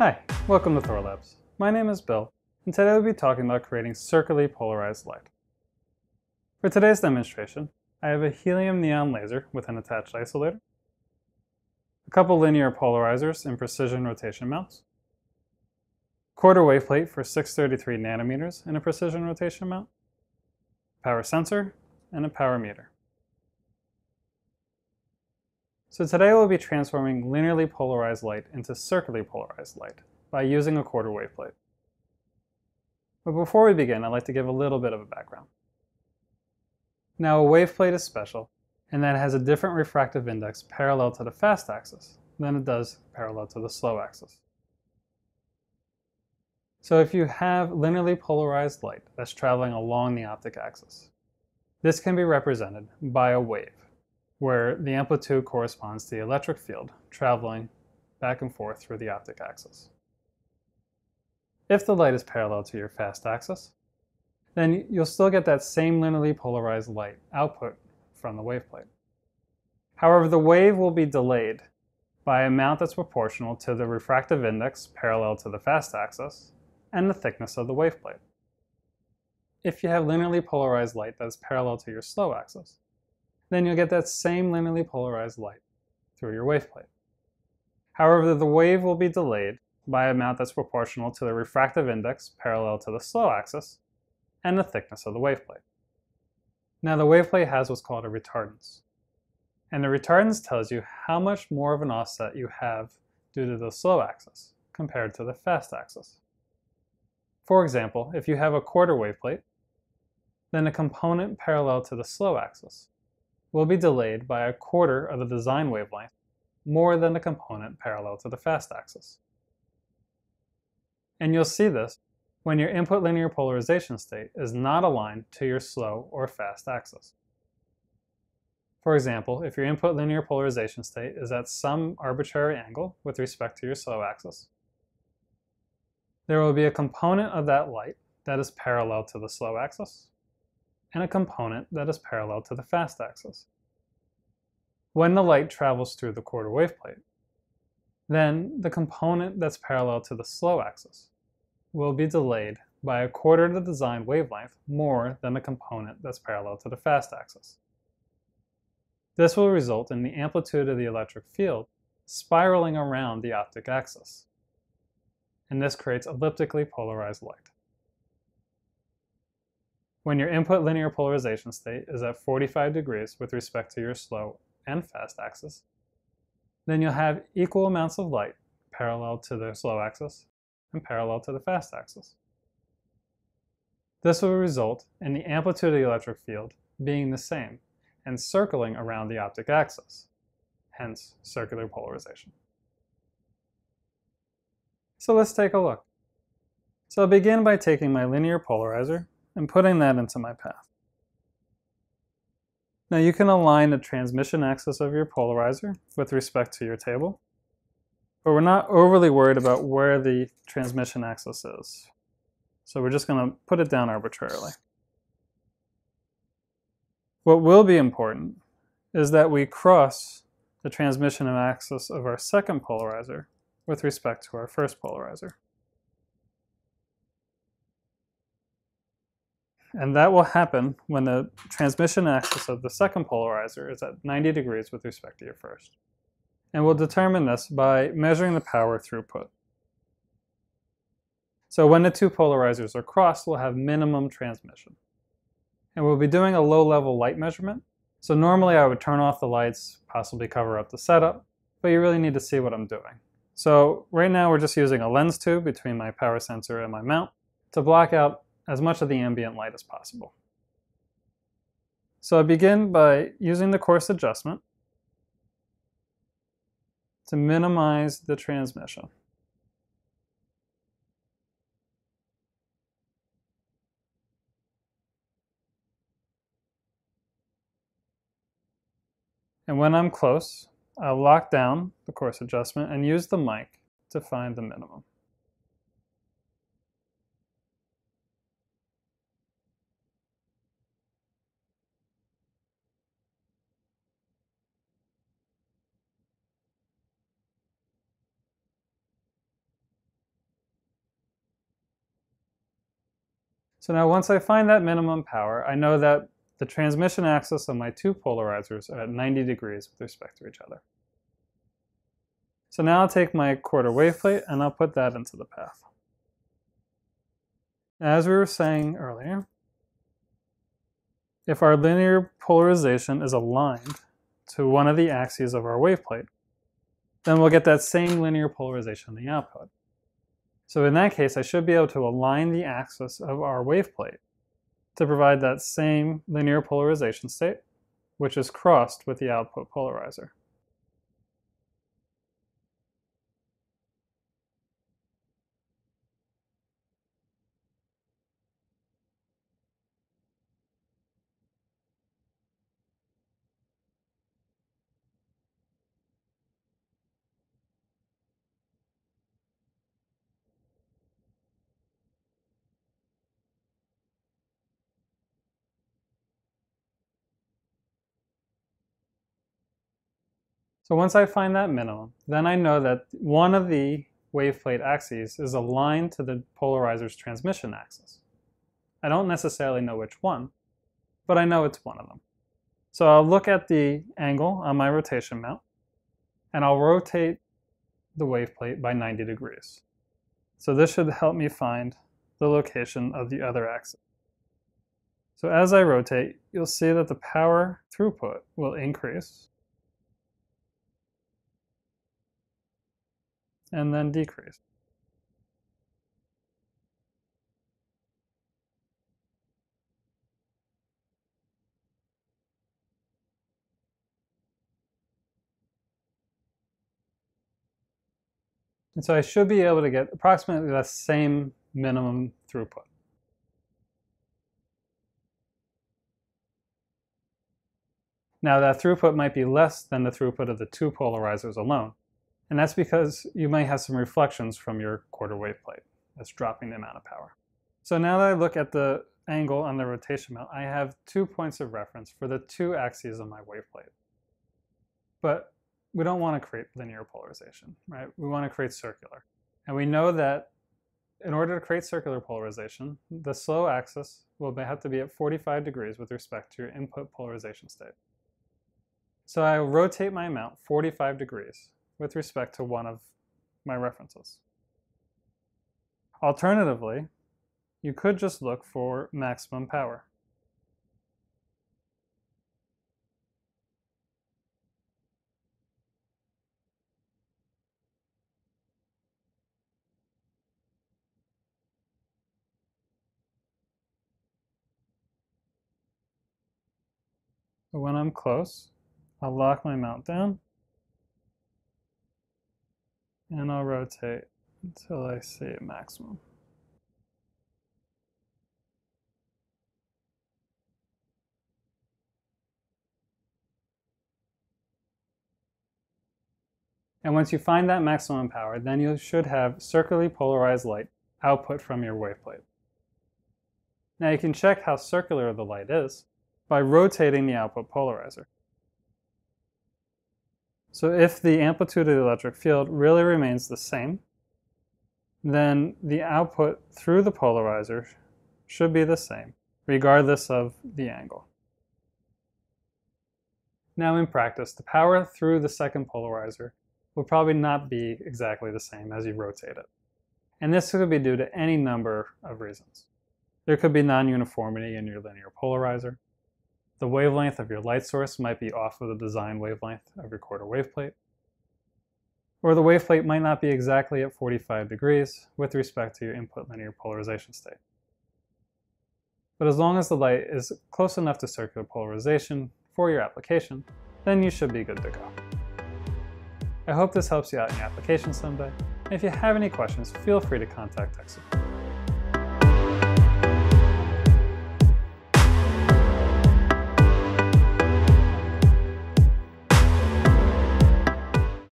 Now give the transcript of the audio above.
Hi, welcome to Thorlabs. My name is Bill, and today we'll be talking about creating circularly polarized light. For today's demonstration, I have a helium neon laser with an attached isolator, a couple linear polarizers and precision rotation mounts, quarter wave plate for 633 nanometers and a precision rotation mount, power sensor, and a power meter. So today we'll be transforming linearly polarized light into circularly polarized light by using a quarter wave plate. But before we begin, I'd like to give a little bit of a background. Now a wave plate is special in that it has a different refractive index parallel to the fast axis than it does parallel to the slow axis. So if you have linearly polarized light that's traveling along the optic axis, this can be represented by a wave where the amplitude corresponds to the electric field traveling back and forth through the optic axis. If the light is parallel to your fast axis, then you'll still get that same linearly polarized light output from the wave plate. However, the wave will be delayed by a amount that's proportional to the refractive index parallel to the fast axis and the thickness of the wave plate. If you have linearly polarized light that's parallel to your slow axis, then you'll get that same linearly polarized light through your wave plate. However, the wave will be delayed by an amount that's proportional to the refractive index parallel to the slow axis and the thickness of the wave plate. Now the wave plate has what's called a retardance. And the retardance tells you how much more of an offset you have due to the slow axis compared to the fast axis. For example, if you have a quarter wave plate, then a component parallel to the slow axis will be delayed by a quarter of the design wavelength more than the component parallel to the fast axis. And you'll see this when your input linear polarization state is not aligned to your slow or fast axis. For example, if your input linear polarization state is at some arbitrary angle with respect to your slow axis, there will be a component of that light that is parallel to the slow axis, and a component that is parallel to the fast axis. When the light travels through the quarter wave plate, then the component that's parallel to the slow axis will be delayed by a quarter of the design wavelength more than the component that's parallel to the fast axis. This will result in the amplitude of the electric field spiraling around the optic axis, and this creates elliptically polarized light. When your input linear polarization state is at 45 degrees with respect to your slow and fast axis, then you'll have equal amounts of light parallel to the slow axis and parallel to the fast axis. This will result in the amplitude of the electric field being the same and circling around the optic axis, hence circular polarization. So let's take a look. So I'll begin by taking my linear polarizer and putting that into my path. Now you can align the transmission axis of your polarizer with respect to your table, but we're not overly worried about where the transmission axis is. So we're just going to put it down arbitrarily. What will be important is that we cross the transmission axis of our second polarizer with respect to our first polarizer. And that will happen when the transmission axis of the second polarizer is at 90 degrees with respect to your first. And we'll determine this by measuring the power throughput. So when the two polarizers are crossed, we'll have minimum transmission. And we'll be doing a low-level light measurement. So normally I would turn off the lights, possibly cover up the setup, but you really need to see what I'm doing. So right now we're just using a lens tube between my power sensor and my mount to block out as much of the ambient light as possible. So I begin by using the coarse adjustment to minimize the transmission. And when I'm close, I'll lock down the coarse adjustment and use the mic to find the minimum. So now once I find that minimum power, I know that the transmission axis of my two polarizers are at 90 degrees with respect to each other. So now I'll take my quarter wave plate and I'll put that into the path. As we were saying earlier, if our linear polarization is aligned to one of the axes of our wave plate, then we'll get that same linear polarization in the output. So in that case, I should be able to align the axis of our wave plate to provide that same linear polarization state, which is crossed with the output polarizer. So once I find that minimum, then I know that one of the waveplate axes is aligned to the polarizer's transmission axis. I don't necessarily know which one, but I know it's one of them. So I'll look at the angle on my rotation mount, and I'll rotate the waveplate by 90 degrees. So this should help me find the location of the other axis. So as I rotate, you'll see that the power throughput will increase and then decrease. And so I should be able to get approximately the same minimum throughput. Now that throughput might be less than the throughput of the two polarizers alone. And that's because you may have some reflections from your quarter wave plate. That's dropping the amount of power. So now that I look at the angle on the rotation mount, I have two points of reference for the two axes of my wave plate. But we don't want to create linear polarization, right? We want to create circular. And we know that in order to create circular polarization, the slow axis will have to be at 45 degrees with respect to your input polarization state. So I rotate my mount 45 degrees with respect to one of my references. Alternatively, you could just look for maximum power. when I'm close, I'll lock my mount down and I'll rotate until I see a maximum. And once you find that maximum power, then you should have circularly polarized light output from your waveplate. Now you can check how circular the light is by rotating the output polarizer. So if the amplitude of the electric field really remains the same, then the output through the polarizer should be the same, regardless of the angle. Now in practice, the power through the second polarizer will probably not be exactly the same as you rotate it. And this could be due to any number of reasons. There could be non-uniformity in your linear polarizer. The wavelength of your light source might be off of the design wavelength of your quarter wave plate. Or the wave plate might not be exactly at 45 degrees with respect to your input linear polarization state. But as long as the light is close enough to circular polarization for your application, then you should be good to go. I hope this helps you out in your application someday. And if you have any questions, feel free to contact TechSupport.